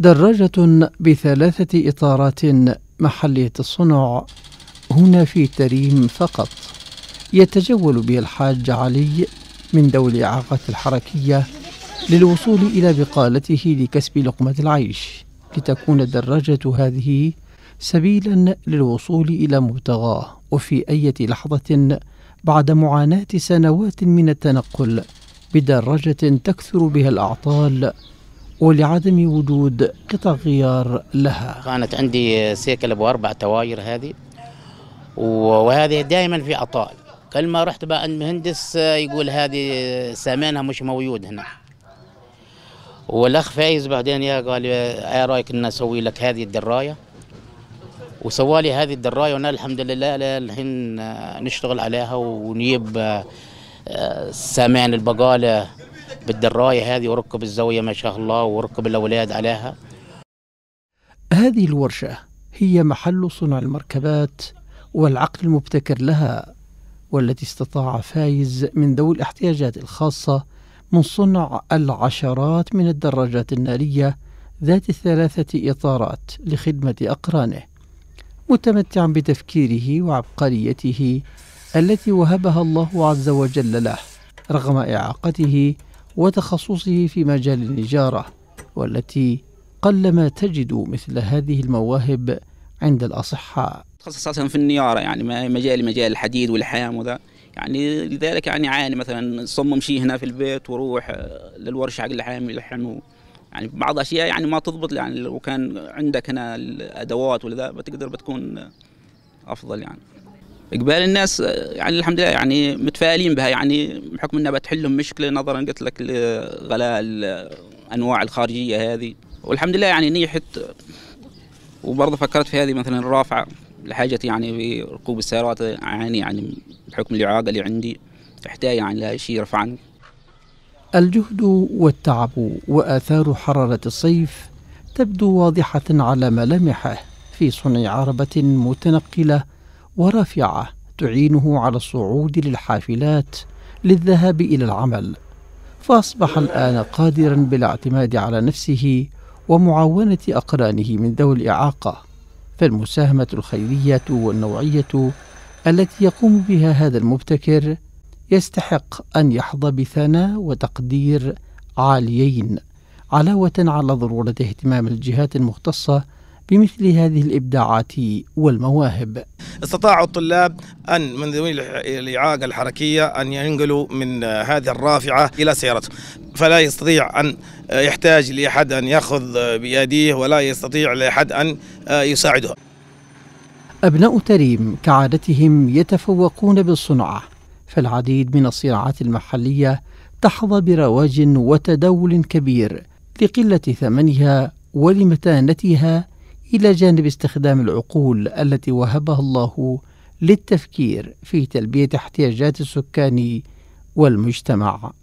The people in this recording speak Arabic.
دراجة بثلاثة إطارات محلية الصنع هنا في تريم فقط. يتجول بها الحاج علي من ذوي الإعاقة الحركية للوصول إلى بقالته لكسب لقمة العيش لتكون الدراجة هذه سبيلا للوصول إلى مبتغاه. وفي أي لحظة بعد معاناة سنوات من التنقل بدراجة تكثر بها الأعطال ولعدم وجود قطع غيار لها. كانت عندي سيكل أبو أربع تواير هذه وهذه دائما في عطال كل ما رحت بقى عند مهندس يقول هذه ثمنها مش موجود هنا. والأخ فايز بعدين يا قال إيه رأيك إن أسوي لك هذه الدراية؟ وسوالي هذه الدراية وأنا الحمد لله الحين نشتغل عليها ونجيب سامان البقالة بالدراية هذه وركب الزاوية ما شاء الله وركب الأولاد عليها. هذه الورشة هي محل صنع المركبات والعقل المبتكر لها والتي استطاع فايز من ذوي الاحتياجات الخاصة من صنع العشرات من الدراجات النارية ذات الثلاثة إطارات لخدمة أقرانه متمتعا بتفكيره وعبقريته التي وهبها الله عز وجل له رغم إعاقته وتخصصه في مجال النجارة والتي قلما تجد مثل هذه المواهب عند الأصحاء. تخصص في النيارة يعني مجالي مجال الحديد والحام وذا. يعني لذلك يعني عاني مثلا صمم شيء هنا في البيت وأروح آه، للورشه حق اللحام يلحم و- يعني بعض الاشياء يعني ما تضبط يعني لو كان عندك هنا الأدوات ولا بتقدر بتكون أفضل يعني. إقبال الناس يعني الحمد لله يعني متفائلين بها يعني بحكم إنها بتحل لهم مشكلة نظرا قلت لك لغلاء الأنواع الخارجية هذه. والحمد لله يعني نجحت وبرضه فكرت في هذه مثلا الرافعة لحاجتي يعني في ركوب السيارات أعاني يعني بحكم الإعاقة اللي عندي احتاج يعني لها شيء الجهد والتعب وآثار حرارة الصيف تبدو واضحة على ملامحه في صنع عربة متنقلة ورافعة تعينه على الصعود للحافلات للذهاب إلى العمل. فأصبح الآن قادرا بالاعتماد على نفسه ومعاونة أقرانه من ذوي الإعاقة. فالمساهمة الخيرية والنوعية التي يقوم بها هذا المبتكر يستحق أن يحظى بثناء وتقدير عاليين علاوة على ضرورة اهتمام الجهات المختصة بمثل هذه الإبداعات والمواهب. استطاع الطلاب أن من ذوي الإعاقة الحركية أن ينقلوا من هذه الرافعة إلى سيارته. فلا يستطيع أن يحتاج لأحد أن يأخذ بيديه ولا يستطيع لأحد أن يساعده. أبناء تريم كعادتهم يتفوقون بالصنعة فالعديد من الصناعات المحلية تحظى برواج وتداول كبير لقلة ثمنها ولمتانتها إلى جانب استخدام العقول التي وهبها الله للتفكير في تلبية احتياجات السكان والمجتمع.